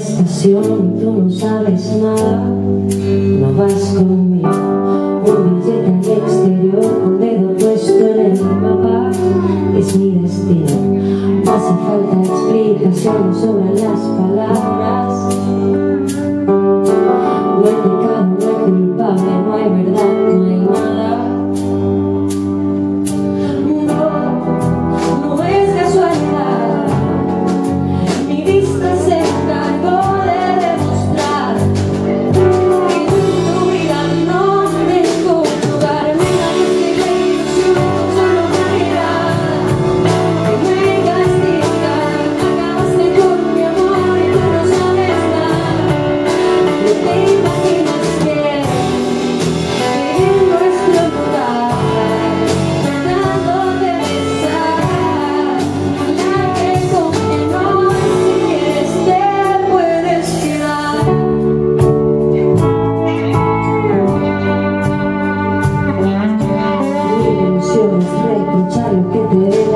pasión y tú no sabes nada. No vas conmigo Un billete al exterior Con dedo puesto en el mapa. Es mi destino No hace falta explicación sobre las palabras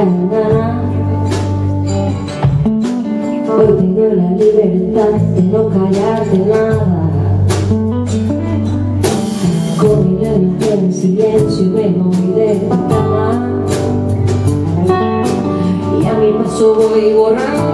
Hoy tengo la libertad de no callarte nada. Mi en silencio me voy de cama. Y a mi paso voy borrando